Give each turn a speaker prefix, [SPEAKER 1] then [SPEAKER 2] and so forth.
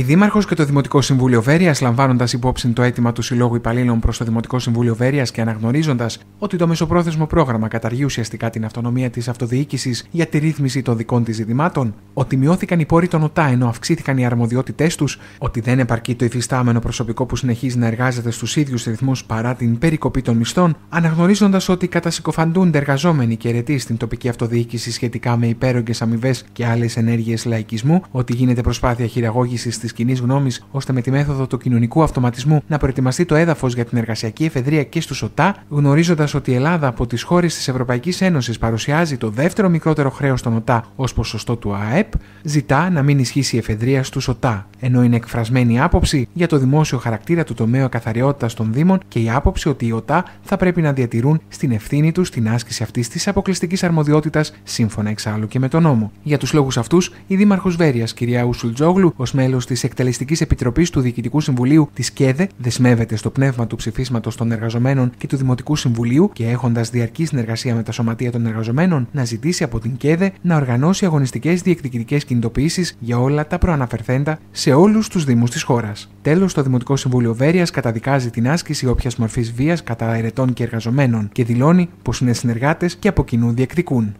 [SPEAKER 1] Η Δήμαρχος και το Δημοτικό Συμβούλιο Βέρεια, λαμβάνοντας υπόψη το αίτημα του Συλλόγου Υπαλλήλων προς το Δημοτικό Συμβούλιο Βέρεια και αναγνωρίζοντας ότι το μεσοπρόθεσμο πρόγραμμα καταργεί ουσιαστικά την αυτονομία της αυτοδιοίκησης για τη ρύθμιση των δικών της ζητημάτων, ότι μειώθηκαν οι πόροι των ΟΤΑ ενώ αυξήθηκαν οι αρμοδιότητές τους, ότι δεν επαρκεί το υφιστάμενο προσωπικό που συνεχίζει να εργάζεται στους ίδιους ρυθμούς παρά την περικοπή των μισθών, αναγνωρίζοντας ότι κατασυκοφαντούνται εργαζόμενοι και αιρετοί στην τοπική αυτοδιοίκηση σχετικά με υπέρογγες αμοιβές και άλλες ενέργειες λαϊκισμού, ότι γίνεται προσπάθεια χειραγώγησης της κοινή γνώμης ώστε με τη μέθοδο του κοινωνικού αυτοματισμού να προετοιμαστεί το έδαφος για την εργασιακή εφεδρεία και στους ΟΤΑ, γνωρίζοντας ότι η Ελλάδα από τις χώρες της Ευρωπαϊκής Ένωσης παρουσιάζει το δεύτερο μικρότερο χρέος των ΟΤΑ ως ποσοστό του ΑΕΠ, ζητά να μην ισχύσει η εφεδρεία στου ΟΤΑ, ενώ είναι εκφρασμένη άποψη για το δημόσιο χαρακτήρα του τομέα καθαριότητας των Δήμων και η άποψη ότι οι ΟΤΑ θα πρέπει να διατηρούν στην ευθύνη τους την άσκηση αυτής της αποκλειστικής αρμοδιότητας, σύμφωνα εξάλλου και με τον νόμο. Για τους λόγους αυτούς, η Δήμαρχος Βέρεια, κυρία Ουσουλτζόγλου, ως μέλος της Εκτελεστικής Επιτροπής του Διοικητικού Συμβουλίου της ΚΕΔΕ, δεσμεύεται στο πνεύμα του ψηφίσματος των εργαζομένων και του Δημοτικού Συμβουλίου και έχοντας διαρκή συνεργασία με τα σωματεία των εργαζομένων, να ζητήσει από την ΚΕΔΕ να οργανώσει αγωνιστικές διεκδικητικέ κινητοποιήσεις για όλα τα προαναφερθέντα σε όλους τους Δήμους της χώρας. Τέλος, το Δημοτικό Συμβούλιο Βέρεια καταδικάζει την άσκηση όποιας μορφής βίας κατά ερετών και εργαζομένων και δηλώνει πως είναι συνεργάτες και από κοινού διεκδικούν.